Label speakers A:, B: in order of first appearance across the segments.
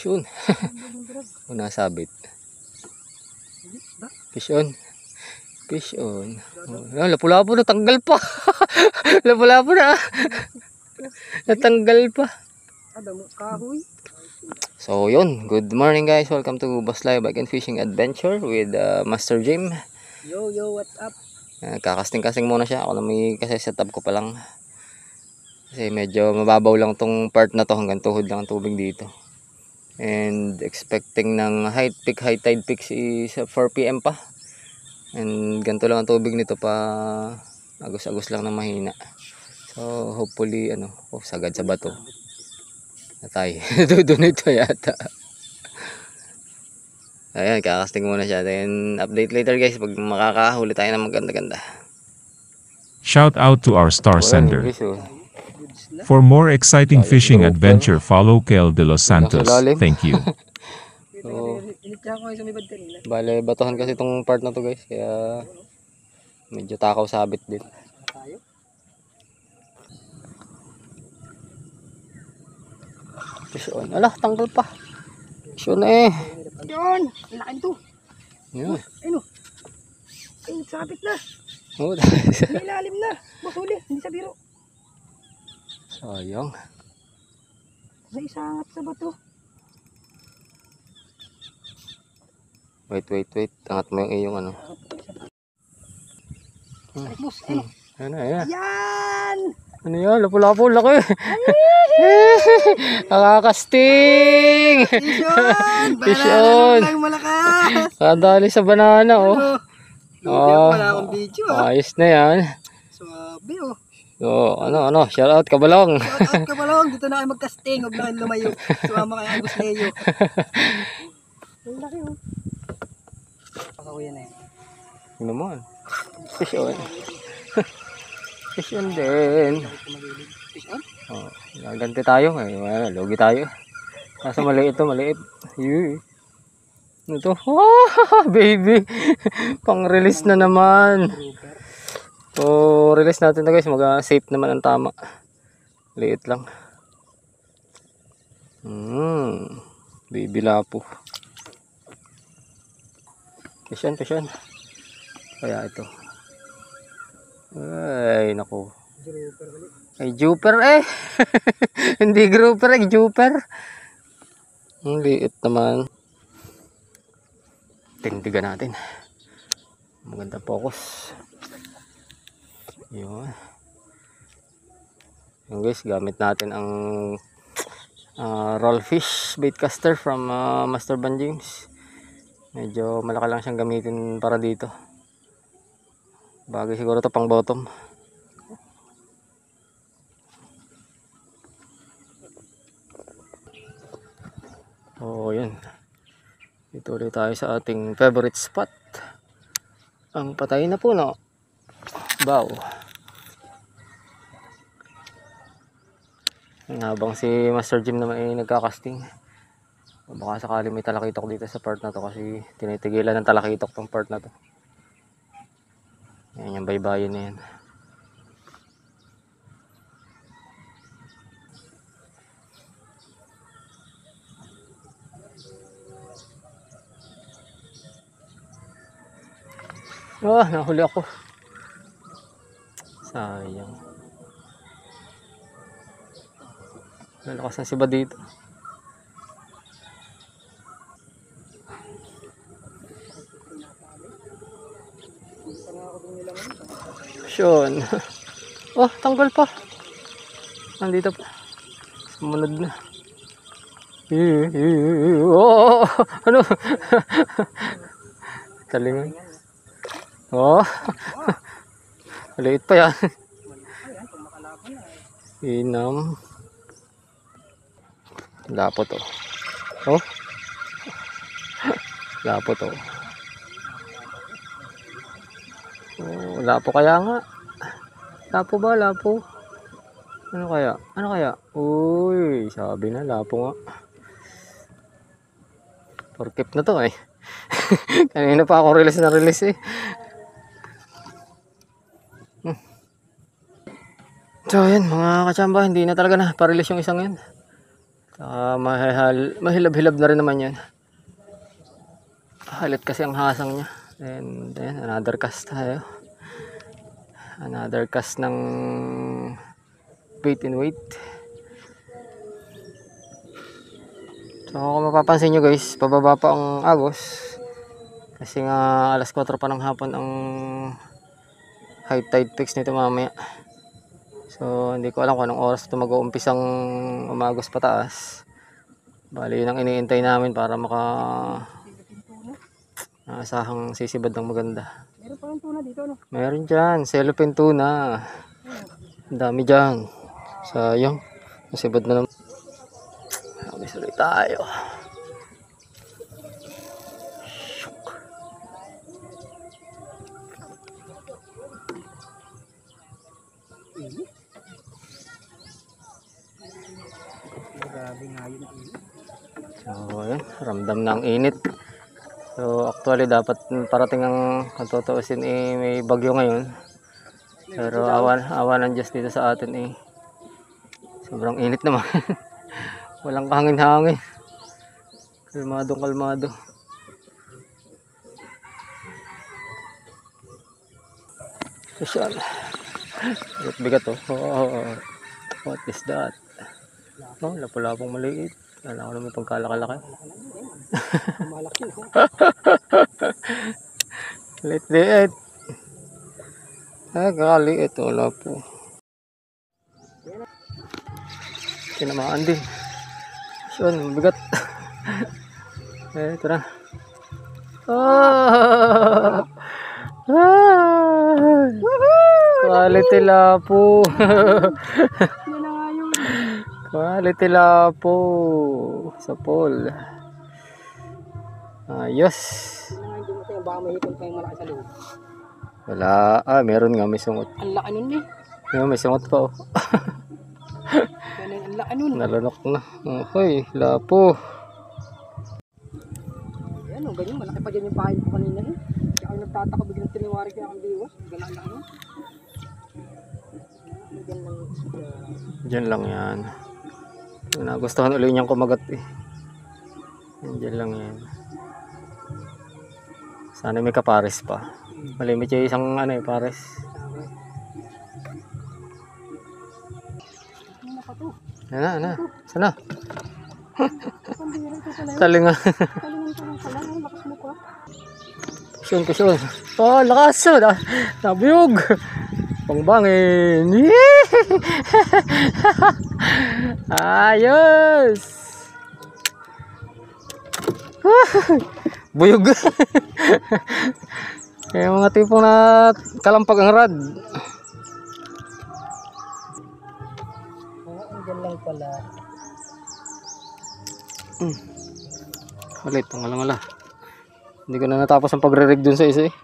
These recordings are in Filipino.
A: Fish on. Una sabit. Fish on. Fish on. Oh, lapu-lapu na tanggal pa. lapu-lapu na. Natanggal pa.
B: Kahoy.
A: So yun, good morning guys. Welcome to Live Bike and Fishing Adventure with uh, Master Jim.
B: Yo, yo, what's up?
A: Uh, kakasting-kasting muna siya. Ako na may kasi setup ko pa lang. Kasi medyo mababaw lang tong part na to hanggang tuhod lang ang tubig dito. And expecting ng high peak, high tide peak is 4 p.m. pa. And ganito lang ang tubig nito pa agos-agos lang na mahina. So hopefully ano, oh, sagad sa bato. Natay. Doon ito yata. Ayan, kakasting muna siya. Then update later guys pag makakahuli tayo ng maganda-ganda.
C: Shout out to our star sender.
A: Oh.
C: For more exciting fishing adventure, follow Kel De Los Santos. Thank you.
A: So. Bale, batuhan kasi itong part na to guys. Kaya medyo takaw sabit din.
B: Tayo.
A: Fish on. Ala, tanggal pa. Fish on eh.
B: Yun! Laki nito.
A: Yun.
B: Ayun o. Ayun, sabit na.
A: Oh,
B: May ilalim na. Masuli, hindi sa biro.
A: Sayang.
B: May isangat sa bato.
A: Wait, wait, wait. Angat mo yung iyong ano.
B: Ay, boss, ayun.
A: Ano, ayan.
B: Yan!
A: Ano yan? Lapu-lapu, laki. Nakakasting.
B: Fish on!
A: Kadali sa banana, oh.
B: Ano?
A: Ah.
B: Wala akong video ah.
A: Ayos na yan.
B: Swabe oh.
A: So, ano, ano, shout out kabalong.
B: Shout out ka balong. Dito na kayo mag-casting. Huwag na kayo lumayo. Sumama kayo Agus Leo. Ang laki oh. Pakakuya na yun.
A: Ano naman? Fish on. Fish on din.
B: Fish on?
A: Oh, gaganti tayo. Ay, wala, logi tayo. Kaso maliit to, maliit. Yee. Ano to? Ah, baby. Pang-release na naman. So, release natin to guys. Mag-safe naman ang tama. Liit lang. Hmm. Baby lapo. Fish on. Kaya ito. Ay, naku. Ay, juper eh. Hindi grouper eh, juper. Ang liit naman. Tindigan natin. Maganda focus. Yun. Yun guys, gamit natin ang uh, roll fish bait caster from uh, Master Ban James. Medyo malaki lang siyang gamitin para dito. Bagay siguro to pang bottom. Oh, yun. Dito ulit tayo sa ating favorite spot. Ang patay na puno. Bow. Habang si Master Jim naman ay nagkakasting. Baka sakali may talakitok dito sa part na to kasi tinitigilan ng talakitok tong part na to. Yan yung baybayin na yan. Ah, nahuli ako. Sayang. Nalakas na si ba dito? Sean. Oh, tanggal pa. Nandito pa. Sumunod na. Eh, eh, Oh, ano? Talingan. Oh. Maliit pa yan. Inam. Lapo to. Oh. Lapo to. Oh, lapo kaya nga. Lapo ba? Lapo? Ano kaya? Ano kaya? Uy, sabi na, lapo nga. Porkip na to eh. Kanina pa ako release na release eh. So yan mga kachamba, hindi na talaga na parilis yung isang yan. Saka mahal, mahilab-hilab na rin naman yan. Halit kasi ang hasang niya. And then another cast tayo. Another cast ng bait and weight. So kung mapapansin nyo guys, pababa pa ang agos. Kasi nga alas 4 pa ng hapon ang high tide fix nito mamaya. So, hindi ko alam kung anong oras ito mag-uumpisang umagos pataas. Bali, yun ang iniintay namin para maka asahang sisibad ng maganda.
B: Meron pa yung tuna dito, no?
A: Meron dyan, cellophane tuna. Ang dami dyan. Sayang. Masibad na naman. Kami sulit tayo. Ramdam ng init. So, actually, dapat parating ang katutuusin eh, may bagyo ngayon. Pero awan, awan ng Diyos dito sa atin eh. Sobrang init naman. Walang kahangin-hangin. Kalmado, kalmado. Social. Bigat bigat oh. Oh, What is that? Oh, lapu-lapong maliit. Kala ko naman pagkalakalaki.
B: Malaki, no?
A: Liit liit. Ah. Wala po. Tinamaan din. Yun, mabigat. eh, ito na. Ah! Ah! Quality lapo. Quality lapo. Sa pool. Ayos.
B: Baka may hipon pa yung malaki sa loob.
A: Wala. Ah, meron nga. May sungot.
B: Ang laki nun eh.
A: Ayun, may sungot pa oh.
B: Ang laki nun.
A: Nalanok na. Okay, lapo.
B: Yan o, ganyan. Malaki pa dyan yung bahay ko kanina eh. Kaya ako nagtataka biglang tiniwari kaya ang biwas. Ganaan lang yun. Ganyan lang.
A: Diyan lang yan. Nagustuhan ulit niyang kumagat eh. Yan, Diyan lang yan. Sana may kapares pa. Malimit yung isang ano eh, pares.
B: Ano na?
A: Yan na, na. Sana.
B: Pambira ito pala yun.
A: Talinga.
B: Talingan ko lang pala. Ang lakas mo pa.
A: Kusyon, kusyon. Oh, lakas. Na, nabiyog. Pangbangin. Yee! Ayos. Buyog. Yung mga tipong na kalampag ang rad.
B: Oo, andyan lang pala.
A: Ulit, ang ala Hindi ko na natapos ang pagre-rig dun sa isa eh.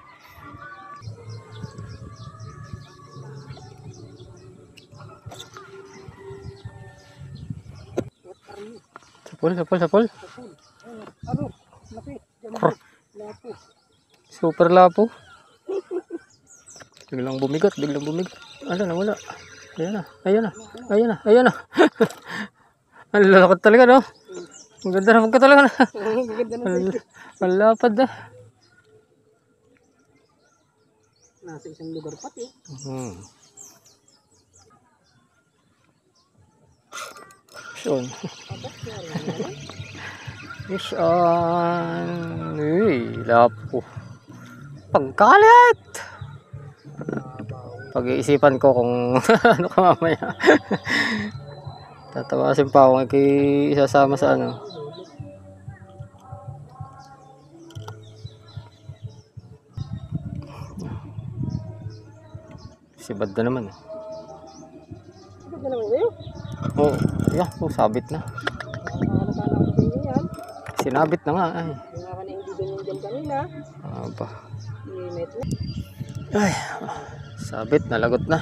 A: Sapol, sapol, sapol.
B: Ano? Laki. Lapo.
A: Super lapo. Biglang bumigat, biglang bumigat. Ano na, wala. Ayan na, ayan na, ayan na, ayan na. Ang lalakad talaga, no? Ang ganda naman ka talaga na.
B: Ang na
A: lapad na.
B: Nasa isang lugar pati.
A: Hmm. Yun. On. Uy, lapo. Pagkalit! Pag-iisipan ko kung ano ka mamaya. Tatawasin pa ako kay isasama sa ano. Si Sibad na naman.
B: Ito na naman kayo.
A: Oo, oh, yeah, oh, sabit na. Sinabit na nga ay.
B: Dyan kanina.
A: Aba.
B: Limit na.
A: Ay, sabit, nalagot na.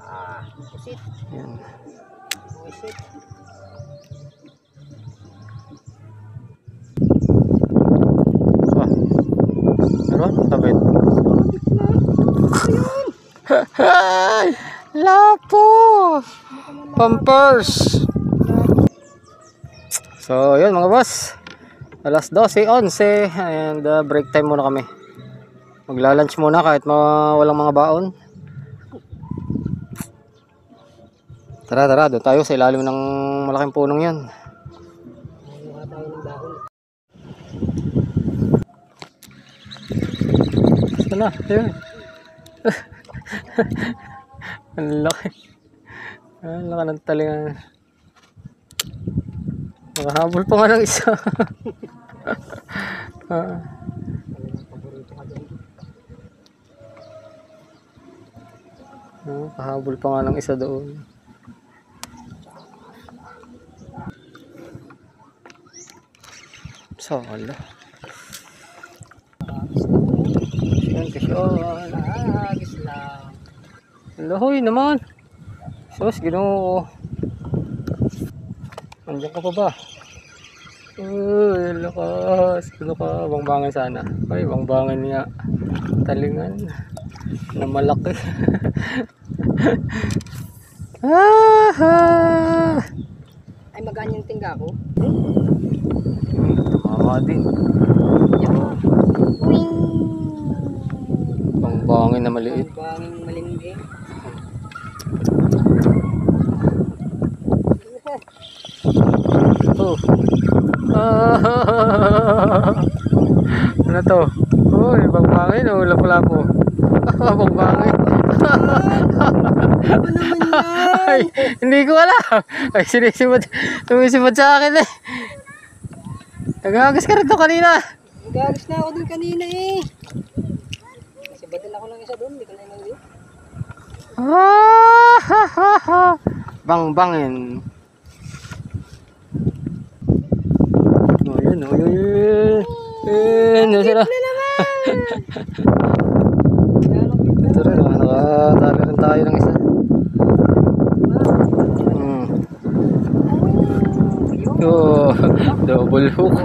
B: Ah, pusit.
A: Yan.
B: Pusit.
A: Ah. Meron, sabit. Ay! Lapo! Pampers! So, yun mga boss. Alas 12, 11 and uh, break time muna kami. Magla-lunch muna kahit ma walang mga baon. Tara, tara, doon tayo sa ilalim ng malaking punong yan. Ito na, ayun. Ang laki. Ang laki ng talingan. Nakahabol pa nga ng isa. Ah. Ah, kahabol pa nga ng isa doon. So, ala. Yan, kasyon.
B: Agis lang.
A: Lahoy naman. Sus, ginoo. Andiyan ka pa ba? Uy, lakas. Ano ka? Bangbangan sana. Ay, bangbangan nga. Talingan. Na malaki. ah,
B: Ay, magaan yung tingga ko.
A: Tama din. Bangbangin na maliit.
B: Ang banging malindi.
A: Oh. Ah. ano to? Uy, bangbangin o lapu-lapu. bangbangin.
B: Ano naman yan?
A: Ay, hindi ko alam. Ay, sinisimot. Sumisimot sa akin eh. Nagagas ka rin to kanina.
B: Nagagis na ako dun kanina eh. Kasi badal ako ng isa dun. Hindi ko na yung
A: Ah, ha, ha, ha. Bangbangin. Oh, yun, oh, yun, sila. Ito rin, oh, nakatalo rin tayo ng isa. Hmm. Oh, double hook.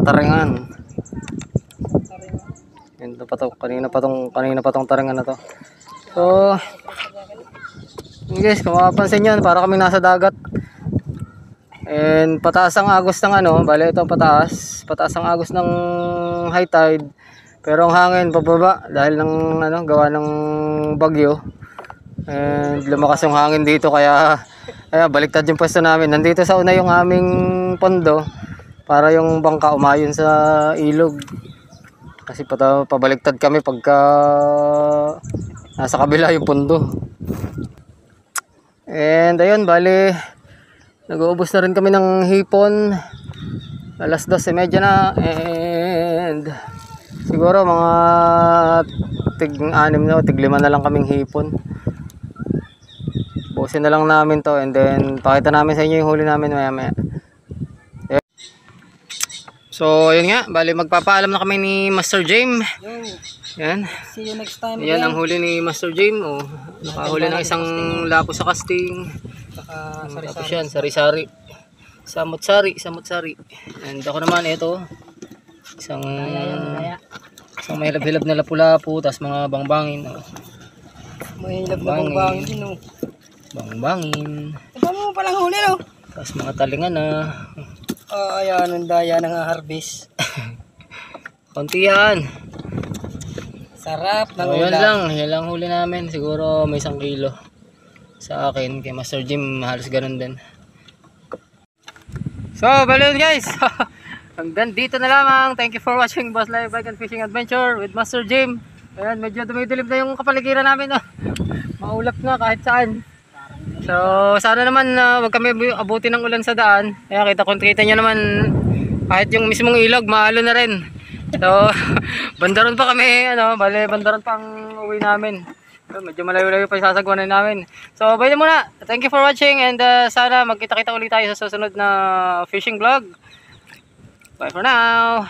A: Taringan. Yan pa to, kanina pa tong kanina pa tong taringan na to. So, guys, kung mapapansin nyo, para kami nasa dagat. And pataas ang agos ng ano, bale ito pataas. Pataas ang agos ng high tide. Pero ang hangin pababa dahil ng ano, gawa ng bagyo. And lumakas yung hangin dito kaya kaya baliktad yung pwesto namin. Nandito sa una yung aming pondo para yung bangka umayon sa ilog. Kasi pata, pabaliktad kami pagka nasa kabila yung pondo. And ayun, bali nag-uubos na rin kami ng hipon. Alas 12.30 na and siguro mga tig anim na o tig lima na lang kaming hipon. Busin na lang namin to and then pakita namin sa inyo yung huli namin maya maya. So, yun nga, bali magpapaalam na kami ni Master James. Yan.
B: see you next time
A: Yan ang huli ni Master James. Oh, nakahuli ng isang lapo sa casting.
B: Saka
A: Tapos
B: sari-sari.
A: yan, sari-sari. Samot-sari, samot-sari. And ako naman, ito. Isang, isang mahilab-hilab na lapu-lapu, tapos mga bangbangin. Oh.
B: Mahilap na
A: Bangin.
B: bang bangin din oh.
A: Bangbangin.
B: Ito mo palang huli no?
A: Tapos mga talingan na.
B: Ah, ayan, ang daya ng harvest.
A: Konti yan.
B: Sarap ng
A: Oh, yan
B: ulam.
A: lang, yan lang huli namin. Siguro may isang kilo. Sa akin, kay Master Jim, halos ganun din. So, balloon guys! Hanggang dito na lamang. Thank you for watching Boss Live Bike and Fishing Adventure with Master Jim. Ayan, medyo dumidilim na yung kapaligiran namin. Oh. Maulap na kahit saan. So, sana naman uh, wag kami abutin ng ulan sa daan. Kaya kita kung kita nyo naman kahit yung mismong ilog, maalo na rin. So, bandaron pa kami, ano, bale, bandaron pa ang uwi namin. So, medyo malayo-layo pa yung sasagwanan namin. So, bye na muna. Thank you for watching and uh, sana magkita-kita ulit tayo sa susunod na fishing vlog. Bye for now.